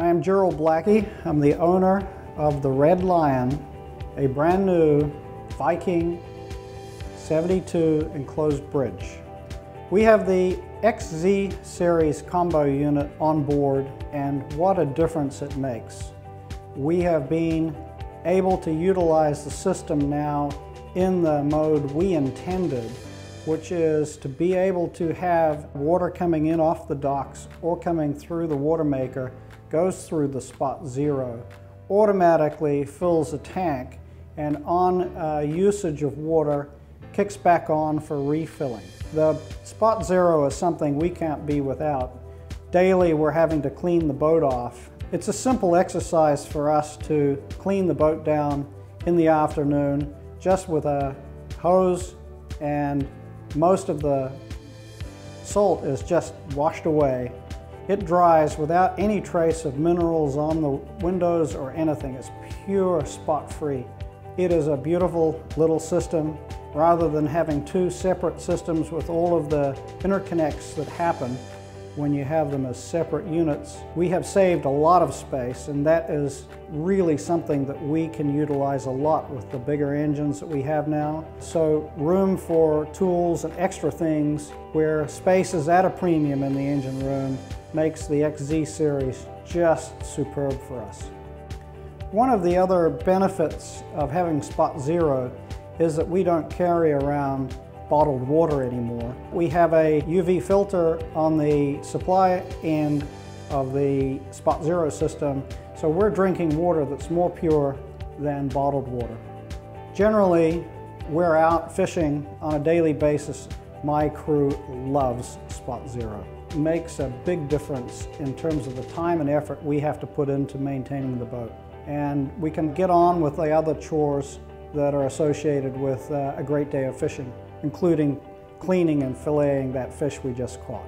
I am Gerald Blackie. I'm the owner of the Red Lion, a brand new Viking 72 enclosed bridge. We have the XZ series combo unit on board and what a difference it makes. We have been able to utilize the system now in the mode we intended, which is to be able to have water coming in off the docks or coming through the water maker, goes through the spot zero, automatically fills a tank, and on uh, usage of water, kicks back on for refilling. The spot zero is something we can't be without. Daily, we're having to clean the boat off it's a simple exercise for us to clean the boat down in the afternoon just with a hose and most of the salt is just washed away. It dries without any trace of minerals on the windows or anything. It's pure spot free. It is a beautiful little system rather than having two separate systems with all of the interconnects that happen when you have them as separate units. We have saved a lot of space and that is really something that we can utilize a lot with the bigger engines that we have now. So room for tools and extra things where space is at a premium in the engine room makes the XZ series just superb for us. One of the other benefits of having Spot Zero is that we don't carry around bottled water anymore. We have a UV filter on the supply end of the Spot Zero system, so we're drinking water that's more pure than bottled water. Generally, we're out fishing on a daily basis. My crew loves Spot Zero. It makes a big difference in terms of the time and effort we have to put into maintaining the boat. And we can get on with the other chores that are associated with uh, a great day of fishing including cleaning and filleting that fish we just caught.